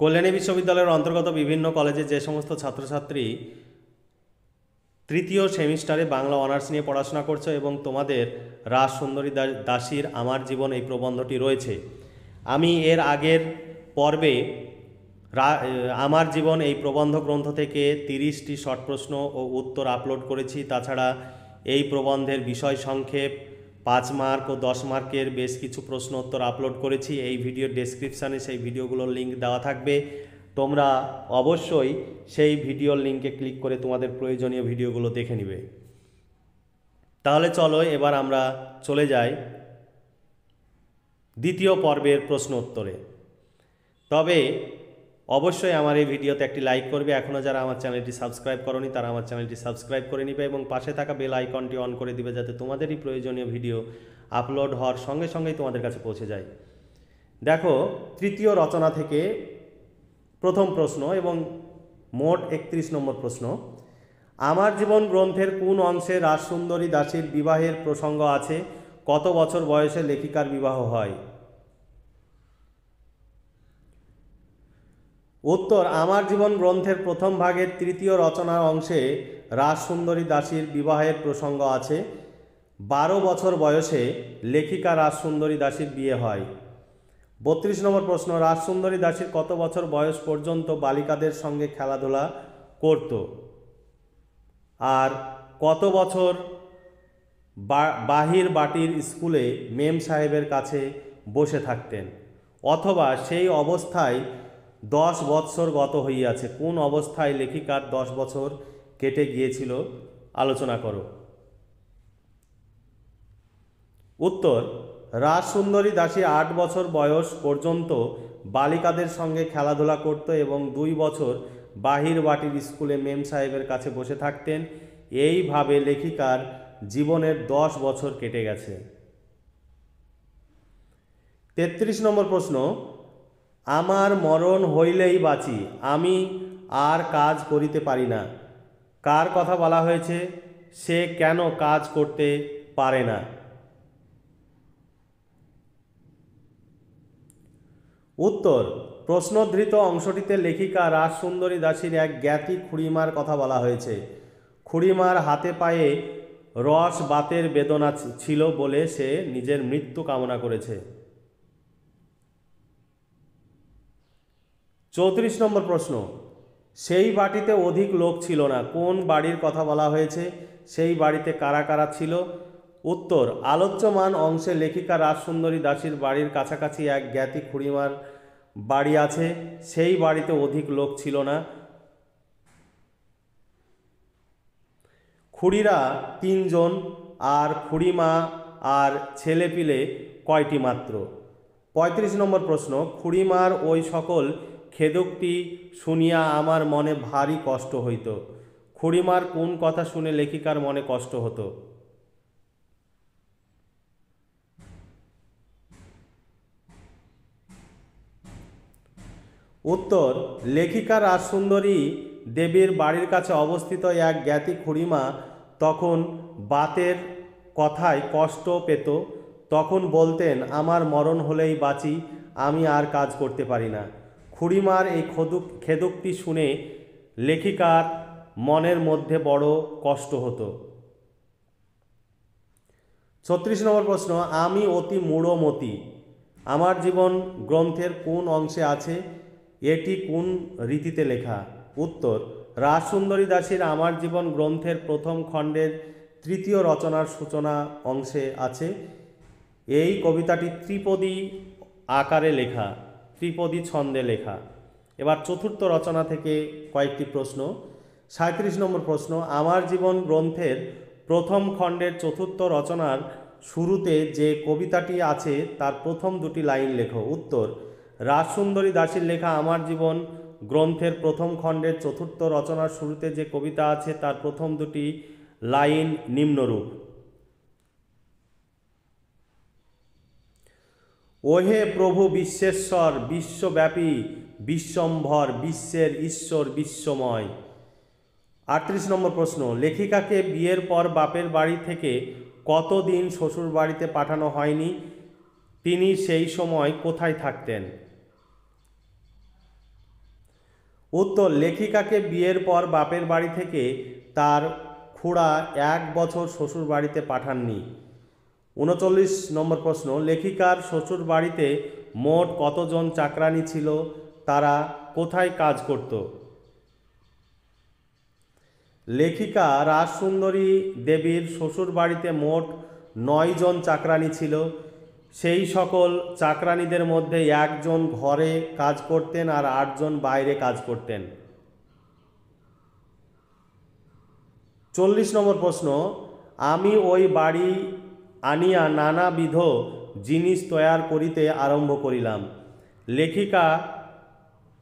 কল্যাণী বিশ্ববিদ্যালয়ের অন্তর্গত বিভিন্ন কলেজে যে সমস্ত ছাত্রছাত্রী তৃতীয় সেমিস্টারে বাংলা অনার্স নিয়ে পড়াশোনা করছ এবং তোমাদের রাস সুন্দরী দাসীর আমার জীবন এই প্রবন্ধটি রয়েছে, আমি এর আগের পর্বে আমার জীবন এই প্রবন্ধ গ্রন্থ থেকে তিরিশটি শর্ট প্রশ্ন ও উত্তর আপলোড করেছি। তাছাড়া এই প্রবন্ধের বিষয় সংক্ষেপ পাঁচ মার্ক ও দশ মার্কের বেশ কিছু প্রশ্ন উত্তর আপলোড করেছি। এই ভিডিওর ডেসক্রিপশানে সেই ভিডিওগুলোর লিঙ্ক দেওয়া থাকবে। তোমরা অবশ্যই সেই ভিডিওর লিঙ্কে ক্লিক করে তোমাদের প্রয়োজনীয় ভিডিওগুলো দেখে নিবে। তাহলে চলো এবার আমরা চলে যাই দ্বিতীয় পর্বের প্রশ্ন উত্তরে। তবে অবশ্যই আমার এই ভিডিওতে একটি লাইক করবে। এখনও যারা আমার চ্যানেলটি সাবস্ক্রাইব করনি, তারা আমার চ্যানেলটি সাবস্ক্রাইব করে নিবে এবং পাশে থাকা বেল আইকনটি অন করে দিবে যাতে তোমাদেরই প্রয়োজনীয় ভিডিও আপলোড হওয়ার সঙ্গে সঙ্গেই তোমাদের কাছে পৌঁছে যায়। দেখো, তৃতীয় রচনা থেকে প্রথম প্রশ্ন এবং মোট একত্রিশ নম্বর প্রশ্ন। আমার জীবন গ্রন্থের কোন অংশে রাজসুন্দরী দাসীর বিবাহের প্রসঙ্গ আছে? কত বছর বয়সে লেখিকার বিবাহ হয়? উত্তর, আমার জীবন গ্রন্থের প্রথম ভাগের তৃতীয় রচনার অংশে রাজসুন্দরী দাসীর বিবাহের প্রসঙ্গ আছে। বারো বছর বয়সে লেখিকা রাজসুন্দরী দাসীর বিয়ে হয়। বত্রিশ নম্বর প্রশ্ন, রাজসুন্দরী দাসীর কত বছর বয়স পর্যন্ত বালিকাদের সঙ্গে খেলাধুলা করত? আর কত বছর বাহির বাটির স্কুলে মেম সাহেবের কাছে বসে থাকতেন? অথবা সেই অবস্থায় দশ বৎসর গত হইয়াছে। কোন অবস্থায় লেখিকার দশ বছর কেটে গিয়েছিল? আলোচনা করো। উত্তর, রাজসুন্দরী দাসী আট বছর বয়স পর্যন্ত বালিকাদের সঙ্গে খেলাধুলা করত এবং দুই বছর বাহির বাটির স্কুলে মেম সাহেবের কাছে বসে থাকতেন। এইভাবে লেখিকার জীবনের দশ বছর কেটে গেছে। তেত্রিশ নম্বর প্রশ্ন আমার মরণ হইলেই বাঁচি, আমি আর কাজ করিতে পারি না। কার কথা বলা হয়েছে, সে কেন কাজ করতে পারে না? উত্তর, প্রশ্নধৃত অংশটিতে লেখিকা রাজসুন্দরী দাসীর এক জ্ঞাতি খুড়িমার কথা বলা হয়েছে। খুড়িমার হাতে পায়ে রস বাতের বেদনা ছিল বলে সে নিজের মৃত্যু কামনা করেছে। চৌত্রিশ নম্বর প্রশ্ন, সেই বাটিতে অধিক লোক ছিল না। কোন বাড়ির কথা বলা হয়েছে? সেই বাড়িতে কারা কারা ছিল? উত্তর, আলোচ্যমান অংশে লেখিকা রাজসুন্দরী দাসীর বাড়ির কাছাকাছি এক জ্ঞাতি খুড়িমার বাড়ি আছে। সেই বাড়িতে অধিক লোক ছিল না। খুড়িরা তিনজন আর খুড়িমা আর ছেলেপিলে কয়টি মাত্র? পঁয়ত্রিশ নম্বর প্রশ্ন, খুড়িমার ওই সকল খেদোক্তি শুনিয়া আমার মনে ভারী কষ্ট হইত। খুড়িমার কোন কথা শুনে লেখিকার মনে কষ্ট হতো? উত্তর লেখিকা রাজসুন্দরী দেবীর বাড়ির কাছে অবস্থিত এক জ্ঞাতি খুড়িমা তখন বাতের কথায় কষ্ট পেত, তখন বলতেন, আমার মরণ হলেই বাঁচি, আমি আর কাজ করতে পারি না। খুড়িমার এই খদুক, খেদুকটি শুনে লেখিকার মনের মধ্যে বড় কষ্ট হতো। ছত্রিশ নম্বর প্রশ্ন, আমি অতি মূঢ়মতি। আমার জীবন গ্রন্থের কোন অংশে আছে? এটি কোন রীতিতে লেখা? উত্তর, রাজসুন্দরী দাসীর আমার জীবন গ্রন্থের প্রথম খণ্ডের তৃতীয় রচনার সূচনা অংশে আছে। এই কবিতাটি ত্রিপদী আকারে লেখা। ত্রিপদী ছন্দে লেখা। এবার চতুর্থ রচনা থেকে কয়েকটি প্রশ্ন। সাঁত্রিশ নম্বর প্রশ্ন, আমার জীবন গ্রন্থের প্রথম খণ্ডের চতুর্থ রচনার শুরুতে যে কবিতাটি আছে, তার প্রথম দুটি লাইন লেখো। উত্তর, রাজসুন্দরী দাসীর লেখা, আমার জীবন গ্রন্থের প্রথম খণ্ডের চতুর্থ রচনার শুরুতে যে কবিতা আছে, তার প্রথম দুটি লাইন নিম্নরূপ ওহে প্রভু বিশ্বেশ্বর, বিশ্বব্যাপী, বিশ্বম্ভর, বিশ্বের ঈশ্বর বিশ্বময়। আটত্রিশ নম্বর প্রশ্ন, লেখিকাকে বিয়ের পর বাপের বাড়ি থেকে কতদিন শ্বশুর বাড়িতে পাঠানো হয়নি? তিনি সেই সময় কোথায় থাকতেন? উত্তর, লেখিকাকে বিয়ের পর বাপের বাড়ি থেকে তার খুড়া এক বছর শ্বশুর বাড়িতে পাঠাননি। উনচল্লিশ নম্বর প্রশ্ন, লেখিকার শ্বশুর বাড়িতে মোট কতজন চাকরানি ছিল? তারা কোথায় কাজ করত? লেখিকা রাজসুন্দরী দেবীর শ্বশুর বাড়িতে মোট নয় জন চাকরানি ছিল। সেই সকল চাকরানিদের মধ্যে একজন ঘরে কাজ করতেন আর আটজন বাইরে কাজ করতেন। চল্লিশ নম্বর প্রশ্ন, আমি ওই বাড়ি আনিয়া নানাবিধ জিনিস তৈয়ার করিতে আরম্ভ করিলাম। লেখিকা,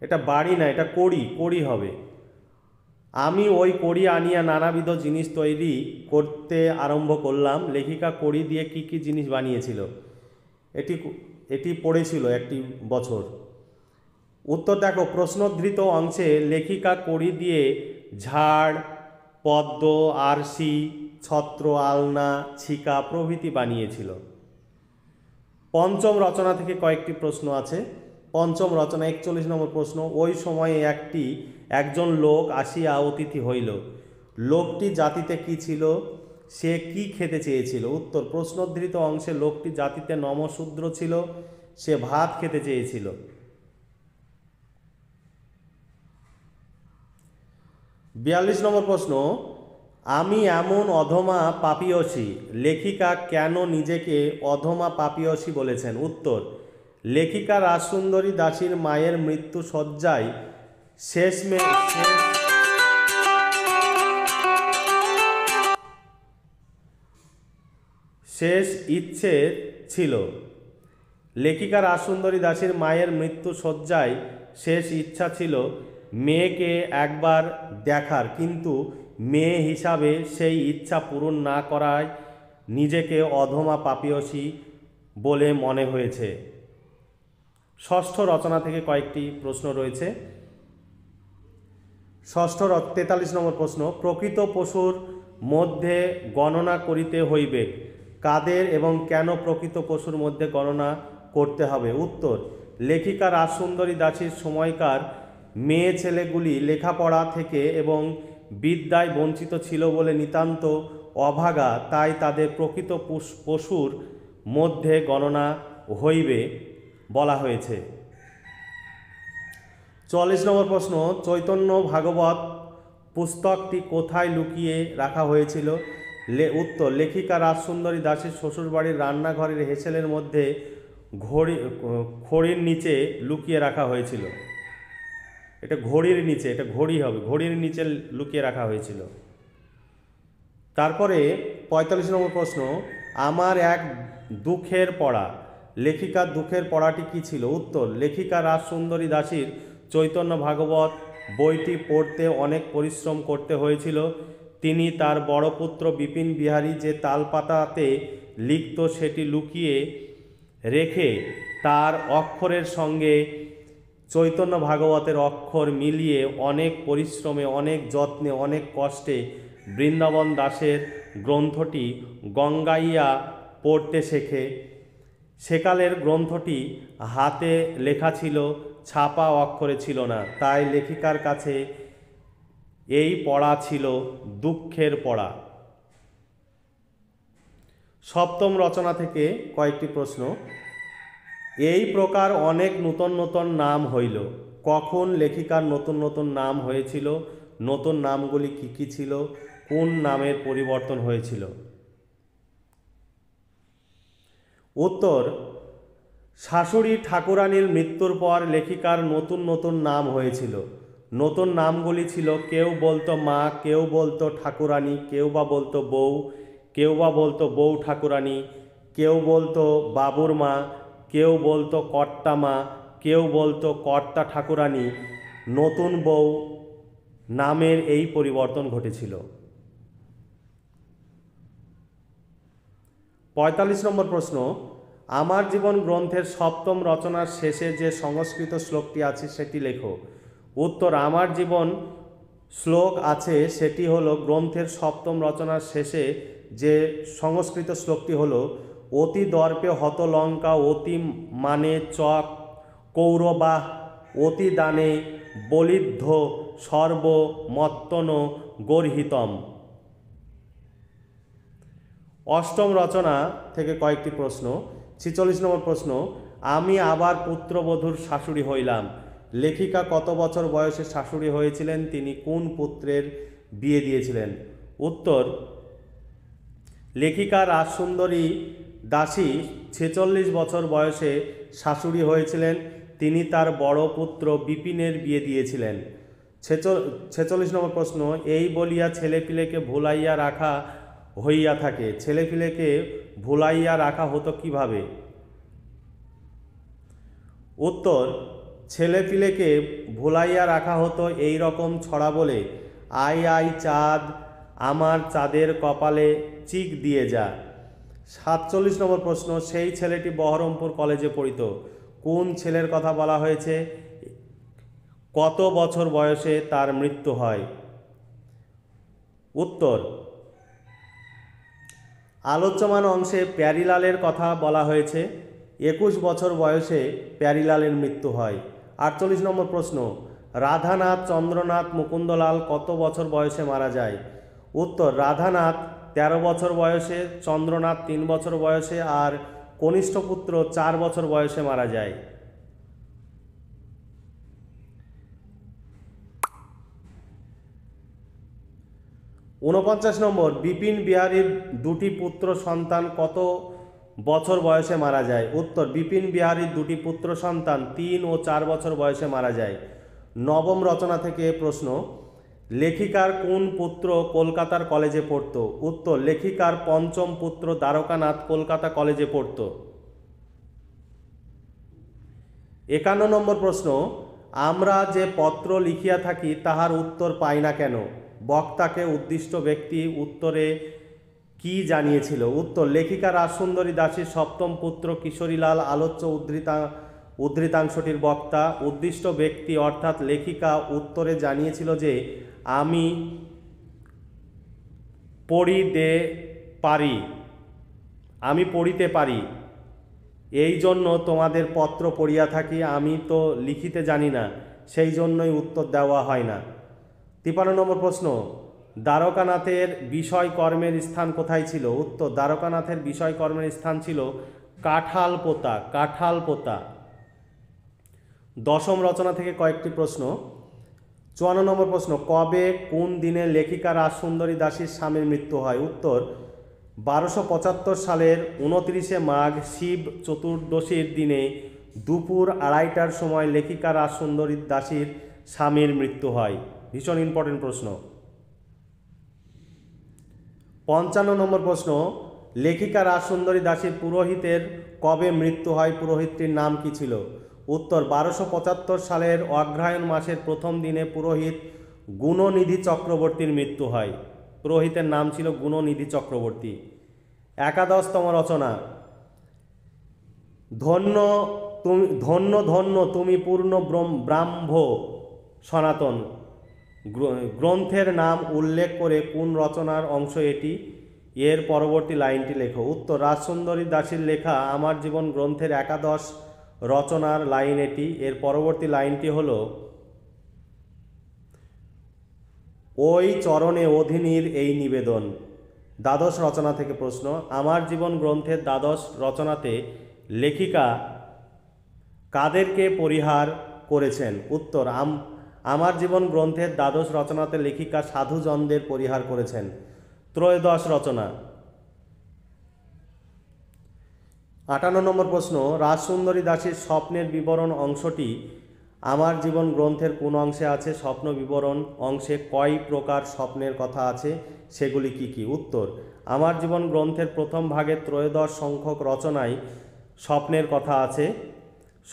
এটা বাড়ি না, এটা কড়ি কড়ি হবে। আমি ওই কড়ি আনিয়া নানাবিধ জিনিস তৈরি করতে আরম্ভ করলাম। লেখিকা কড়ি দিয়ে কি কি জিনিস বানিয়েছিল? এটি এটি পড়েছিল একটি বছর। উত্তর দেখো, প্রশ্নোদ্ধৃত অংশে লেখিকা কড়ি দিয়ে ঝাড়, পদ্ম, আরশি ছত্র, আলনা, ছিকা প্রভৃতি বানিয়েছিল। পঞ্চম রচনা থেকে কয়েকটি প্রশ্ন আছে। পঞ্চম রচনা একচল্লিশ নম্বর প্রশ্ন, ওই সময়ে একটি, একজন লোক আসিয়া অতিথি হইল। লোকটি জাতিতে কি ছিল? সে কি খেতে চেয়েছিল? উত্তর, প্রশ্নোদ্ধৃত অংশে লোকটি জাতিতে নমশূদ্র ছিল, সে ভাত খেতে চেয়েছিল। বিয়াল্লিশ নম্বর প্রশ্ন আমি এমন অধমা পাপিয়সী, লেখিকা কেন নিজেকে অধমা পাপিয়সী বলেছেন? উত্তর, লেখিকা রাজসুন্দরী দাসীর মায়ের মৃত্যু শয্যায় শেষ মে শেষ শেষ ইচ্ছে ছিল। লেখিকা রাজসুন্দরী দাসীর মায়ের মৃত্যু শয্যায় শেষ ইচ্ছা ছিল। মেয়েকে একবার দেখার, কিন্তু মেয়ে হিসাবে সেই ইচ্ছা পূরণ না করায় নিজেকে অধমা পাপিয়সী বলে মনে হয়েছে। ষষ্ঠ রচনা থেকে কয়েকটি প্রশ্ন রয়েছে। ষষ্ঠ তেতাল্লিশ নম্বর প্রশ্ন, প্রকৃত পশুর মধ্যে গণনা করিতে হইবে, কাদের এবং কেন প্রকৃত পশুর মধ্যে গণনা করতে হবে? উত্তর, লেখিকা রাজসুন্দরী দাসীর সময়কার মেয়ে ছেলেগুলি লেখাপড়া থেকে এবং বিদ্যায় বঞ্চিত ছিল বলে নিতান্ত অভাগা, তাই তাদের প্রকৃত পশুর মধ্যে গণনা হইবে বলা হয়েছে। চল্লিশ নম্বর প্রশ্ন, চৈতন্য ভাগবত পুস্তকটি কোথায় লুকিয়ে রাখা হয়েছিল? লে, উত্তর, লেখিকা রাজসুন্দরী দাসের শ্বশুরবাড়ির রান্নাঘরের হেসেলের মধ্যে ঘড়ি খড়ির নিচে লুকিয়ে রাখা হয়েছিল। এটা ঘড়ির নিচে, এটা ঘড়ি হবে, ঘড়ির নিচে লুকিয়ে রাখা হয়েছিল। তারপরে পঁয়তাল্লিশ নম্বর প্রশ্ন, আমার এক দুঃখের পড়া লেখিকার দুঃখের পড়াটি কি ছিল? উত্তর, লেখিকা রাজসুন্দরী দাসীর চৈতন্য ভাগবত বইটি পড়তে অনেক পরিশ্রম করতে হয়েছিল। তিনি তার বড় পুত্র বিপিন বিহারী যে তালপাতাতে লিখত সেটি লুকিয়ে রেখে তার অক্ষরের সঙ্গে চৈতন্য ভাগবতের অক্ষর মিলিয়ে অনেক পরিশ্রমে, অনেক যত্নে, অনেক কষ্টে বৃন্দাবন দাসের গ্রন্থটি গঙ্গাইয়া পড়তে শেখে। সেকালের গ্রন্থটি হাতে লেখা ছিল, ছাপা অক্ষরে ছিল না। তাই লেখিকার কাছে এই পড়া ছিল দুঃখের পড়া। সপ্তম রচনা থেকে কয়েকটি প্রশ্ন। এই প্রকার অনেক নূতন নূতন নাম হইল। কখন লেখিকার নতুন নতুন নাম হয়েছিল? নতুন নামগুলি কী কী ছিল? কোন নামের পরিবর্তন হয়েছিল? উত্তর, শাশুড়ি ঠাকুরানীর মৃত্যুর পর লেখিকার নতুন নতুন নাম হয়েছিল। নতুন নামগুলি ছিল, কেউ বলতো মা, কেউ বলতো ঠাকুরানী, কেউ বা বলতো বউ, কেউ বা বলতো বউ ঠাকুরানী, কেউ বলতো বাবুর মা কেউ বলতো কর্তা মা, কেউ বলতো কর্তা ঠাকুরানী, নতুন বউ নামের এই পরিবর্তন ঘটেছিল। পঁয়তাল্লিশ নম্বর প্রশ্ন, আমার জীবন গ্রন্থের সপ্তম রচনার শেষে যে সংস্কৃত শ্লোকটি আছে সেটি লেখো। উত্তর, আমার জীবন শ্লোক আছে সেটি হলো গ্রন্থের সপ্তম রচনার শেষে যে সংস্কৃত শ্লোকটি হলো অতি দর্পে হত লঙ্কা, অতি মানে চক, কৌরবা, অতি দানে বলিদ্ধ সর্বমত্তন গর্হিতম। অষ্টম রচনা থেকে কয়েকটি প্রশ্ন, ছিচল্লিশ নম্বর প্রশ্ন, আমি আবার পুত্রবধূর শাশুড়ি হইলাম। লেখিকা কত বছর বয়সে শাশুড়ি হয়েছিলেন, তিনি কোন পুত্রের বিয়ে দিয়েছিলেন? উত্তর, লেখিকা রাজসুন্দরী দাসী ছেচল্লিশ বছর বয়সে শাশুড়ি হয়েছিলেন। তিনি তার বড় পুত্র বিপিনের বিয়ে দিয়েছিলেন। ছেচল্লিশ নম্বর প্রশ্ন, এই বলিয়া ছেলেপিলেকে ভুলাইয়া রাখা হইয়া থাকে। ছেলেপিলেকে ভুলাইয়া রাখা হতো কীভাবে? উত্তর, ছেলেপিলেকে ভুলাইয়া রাখা হতো এই রকম ছড়া বলে আই আই চাঁদ, আমার চাঁদের কপালে চিক দিয়ে যা। সাতচল্লিশ নম্বর প্রশ্ন, সেই ছেলেটি বহরমপুর কলেজে পড়িত। কোন ছেলের কথা বলা হয়েছে? কত বছর বয়সে তার মৃত্যু হয়? উত্তর, আলোচ্যমান অংশে প্যারিলালের কথা বলা হয়েছে। একুশ বছর বয়সে প্যারিলালের মৃত্যু হয়। আটচল্লিশ নম্বর প্রশ্ন, রাধানাথ চন্দ্রনাথ মুকুন্দলাল কত বছর বয়সে মারা যায়? উত্তর, রাধানাথ তেরো বছর বয়সে চন্দ্রনাথ, তিন বছর বয়সে আর কনিষ্ঠ পুত্র চার বছর বয়সে মারা যায়। ঊনপঞ্চাশ নম্বর, বিপিন বিহারীর দুটি পুত্র সন্তান কত বছর বয়সে মারা যায়? উত্তর, বিপিন বিহারীর দুটি পুত্র সন্তান তিন ও চার বছর বয়সে মারা যায়। নবম রচনা থেকে প্রশ্ন লেখিকার কোন পুত্র কলকাতার কলেজে পড়ত? উত্তর, লেখিকার পঞ্চম পুত্র দ্বারকানাথ কলকাতা কলেজে পড়ত। একান্ন নম্বর প্রশ্ন, আমরা যে পত্র লিখিয়া থাকি, তাহার উত্তর পাই না কেন? বক্তাকে উদ্দিষ্ট ব্যক্তি উত্তরে কি জানিয়েছিল? উত্তর, লেখিকা রাজসুন্দরী দাসীর সপ্তম পুত্র কিশোরীলাল আলোচ্য উদ্ধৃতা, উদ্ধৃতাংশটির বক্তা, উদ্দিষ্ট ব্যক্তি অর্থাৎ লেখিকা উত্তরে জানিয়েছিল যে আমি পড়িতে পারি, আমি পড়িতে পারি। এই জন্য তোমাদের পত্র পড়িয়া থাকি, আমি তো লিখিতে জানি না, সেই জন্যই উত্তর দেওয়া হয় না। তিপান্ন নম্বর প্রশ্ন, দ্বারকানাথের বিষয় কর্মের স্থান কোথায় ছিল? উত্তর, দ্বারকানাথের বিষয় কর্মের স্থান ছিল কাঁঠাল পোতা কাঁঠাল পোতা দশম রচনা থেকে কয়েকটি প্রশ্ন চুয়ান্ন নম্বর প্রশ্ন, কবে, কোন দিনে লেখিকা রাজসুন্দরী দাসীর স্বামীর মৃত্যু হয়? উত্তর, বারোশো পঁচাত্তর সালের উনত্রিশে মাঘ, শিব চতুর্দশীর দিনে দুপুর আড়াইটার সময় লেখিকা রাজসুন্দরী দাসীর স্বামীর মৃত্যু হয়। ভীষণ ইম্পর্টেন্ট প্রশ্ন। পঞ্চান্ন নম্বর প্রশ্ন, লেখিকা রাজসুন্দরী দাসীর পুরোহিতের কবে মৃত্যু হয়? পুরোহিতটির নাম কি ছিল? উত্তর বারোশো পঁচাত্তর সালের অগ্রহায়ণ মাসের প্রথম দিনে পুরোহিত গুণনিধি চক্রবর্তীর মৃত্যু হয়। পুরোহিতের নাম ছিল গুণনিধি চক্রবর্তী। একাদশতম রচনা। ধন্য তুমি, ধন্য ধন্য তুমি পূর্ণ ব্রাহ্ম সনাতন। গ্রন্থের নাম উল্লেখ করে কোন রচনার অংশ এটি? এর পরবর্তী লাইনটি লেখো। উত্তর, রাজসুন্দরী দাসীর লেখা, আমার জীবন গ্রন্থের একাদশ রচনার লাইন এটি। এর পরবর্তী লাইনটি হল, ওই চরণে অধীনীর এই নিবেদন। দ্বাদশ রচনা থেকে প্রশ্ন, আমার জীবন গ্রন্থের দ্বাদশ রচনাতে লেখিকা কাদেরকে পরিহার করেছেন? উত্তর, আম, আমার জীবন গ্রন্থের দ্বাদশ রচনাতে লেখিকা সাধুজনদের পরিহার করেছেন। ত্রয়োদশ রচনা আটান্ন নম্বর প্রশ্ন, রাজসুন্দরী দাসীর স্বপ্নের বিবরণ অংশটি আমার জীবন গ্রন্থের কোন অংশে আছে? স্বপ্ন বিবরণ অংশে কয় প্রকার স্বপ্নের কথা আছে? সেগুলি কি কি? উত্তর, আমার জীবন গ্রন্থের প্রথম ভাগের ত্রয়োদশ সংখ্যক রচনায় স্বপ্নের কথা আছে।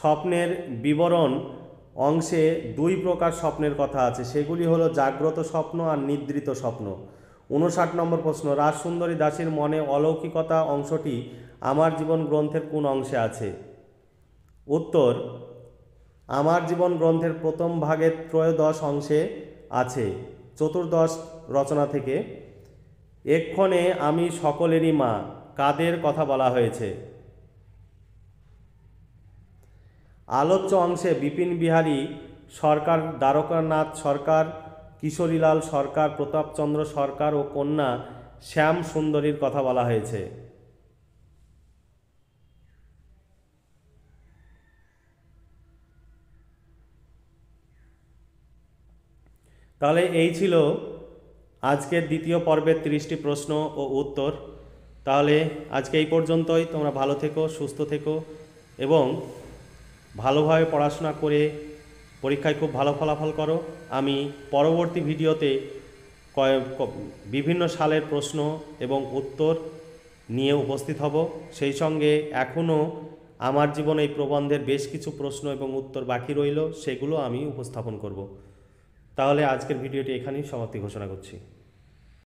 স্বপ্নের বিবরণ অংশে দুই প্রকার স্বপ্নের কথা আছে। সেগুলি হলো জাগ্রত স্বপ্ন আর নিদ্রিত স্বপ্ন। উনষাট নম্বর প্রশ্ন, রাজসুন্দরী দাসীর মনে অলৌকিকতা অংশটি আমার জীবন গ্রন্থের কোন অংশে আছে? উত্তর, আমার জীবন গ্রন্থের প্রথম ভাগের ত্রয়োদশ অংশে আছে, চতুর্দশ রচনা থেকে। এক্ষণে আমি সকলেরই মা, কাদের কথা বলা হয়েছে? আলোচ্য অংশে বিপিন বিহারী সরকার, দ্বারকানাথ সরকার, কিশোরীলাল সরকার, প্রতাপচন্দ্র সরকার ও কন্যা শ্যাম সুন্দরীর কথা বলা হয়েছে। তাহলে এই ছিল আজকের দ্বিতীয় পর্বের তিরিশটি প্রশ্ন ও উত্তর। তাহলে আজকে এই পর্যন্তই। তোমরা ভালো থেকো, সুস্থ থেকো এবং ভালোভাবে পড়াশোনা করে পরীক্ষায় খুব ভালো ফলাফল করো। আমি পরবর্তী ভিডিওতে বিভিন্ন সালের প্রশ্ন এবং উত্তর নিয়ে উপস্থিত হব। সেই সঙ্গে এখনও আমার জীবনে এই প্রবন্ধের বেশ কিছু প্রশ্ন এবং উত্তর বাকি রইল, সেগুলো আমি উপস্থাপন করব। তাহলে আজকের ভিডিওটি এখানেই সমাপ্তি ঘোষণা করছি।